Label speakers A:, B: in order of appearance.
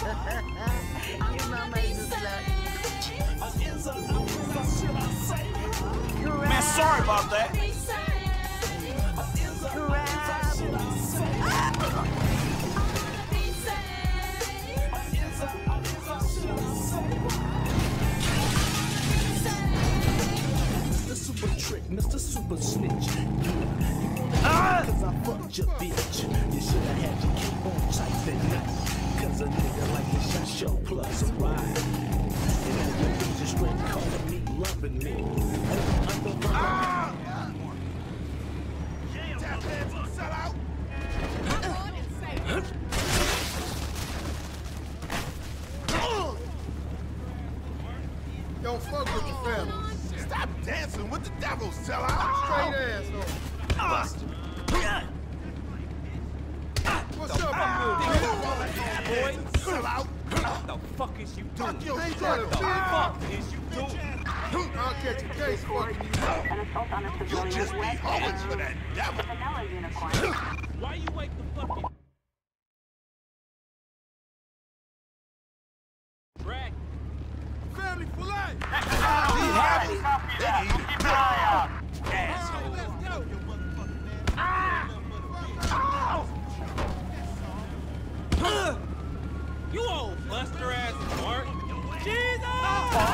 A: Your mama is a.
B: Man, sorry about that.
C: Mr. Super Trick, Mr. Super Snitch. You wanna ah! cause I fucked your bitch. You shoulda had your Cause a nigga like this shot show plus a ride. And now your bitch is straight calling me, loving me.
D: Don't fuck with the family.
E: Stop dancing with the devil, sellout!
D: Straight ass What's up, you little bitch?
E: Boy, sellout!
B: What the fuck is you doing?
E: Fuck your
D: Ain't that a
E: shirt
D: bitch?
E: off.
B: fuck is you doing?
D: I'll catch a case fucking you.
F: An assault on a
E: You
F: civilian
E: just be
F: west
E: hoeing for that devil!
F: Vanilla unicorn.
B: Why you wake the fucking Drag.
D: Family for life.
B: You old buster ass Mark. Jesus!